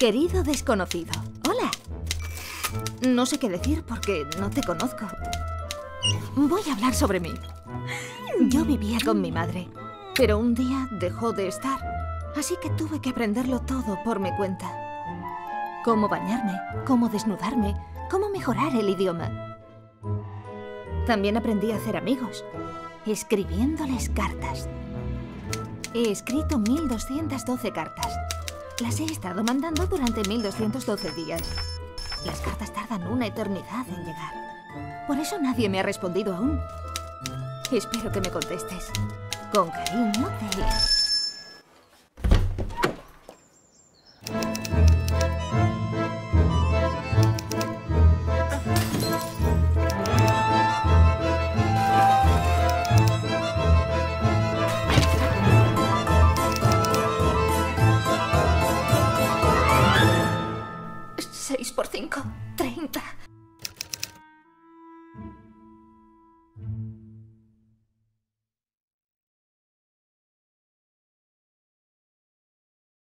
Querido desconocido, hola. No sé qué decir porque no te conozco. Voy a hablar sobre mí. Yo vivía con mi madre, pero un día dejó de estar, así que tuve que aprenderlo todo por mi cuenta. Cómo bañarme, cómo desnudarme, cómo mejorar el idioma. También aprendí a hacer amigos, escribiéndoles cartas. He escrito 1212 cartas. Las he estado mandando durante 1212 días. Las cartas tardan una eternidad en llegar. Por eso nadie me ha respondido aún. Espero que me contestes. Con cariño, te... 6 por 5, 30.